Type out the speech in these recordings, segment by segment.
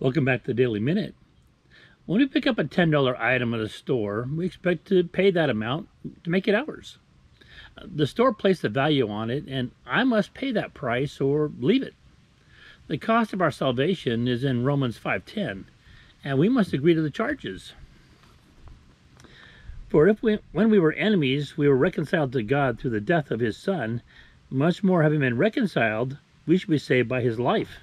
Welcome back to the Daily Minute. When we pick up a $10 item at a store, we expect to pay that amount to make it ours. The store placed a value on it, and I must pay that price or leave it. The cost of our salvation is in Romans 5.10, and we must agree to the charges. For if we, when we were enemies, we were reconciled to God through the death of his Son, much more having been reconciled, we should be saved by his life.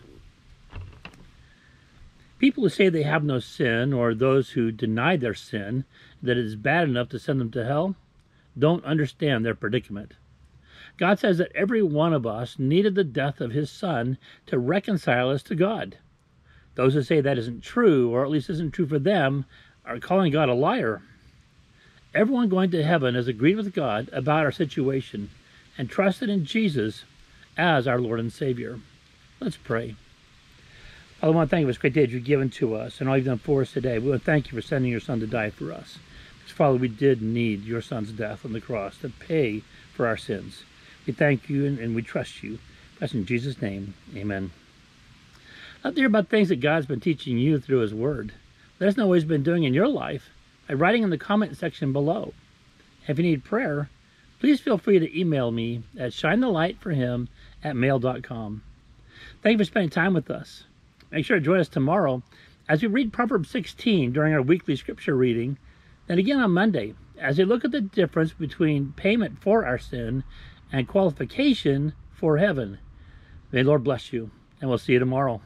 People who say they have no sin, or those who deny their sin, that it is bad enough to send them to hell, don't understand their predicament. God says that every one of us needed the death of his Son to reconcile us to God. Those who say that isn't true, or at least isn't true for them, are calling God a liar. Everyone going to heaven has agreed with God about our situation and trusted in Jesus as our Lord and Savior. Let's pray. I want to thank you for this great day that you've given to us and all you've done for us today. We want to thank you for sending your son to die for us. Because, Father, we did need your son's death on the cross to pay for our sins. We thank you and, and we trust you. Bless in Jesus' name, amen. Love to hear about things that God's been teaching you through his word. Let us know what he's been doing in your life by writing in the comment section below. If you need prayer, please feel free to email me at shinethelightforhim at mail.com. Thank you for spending time with us. Make sure to join us tomorrow as we read Proverbs 16 during our weekly scripture reading, then again on Monday as we look at the difference between payment for our sin and qualification for heaven. May Lord bless you, and we'll see you tomorrow.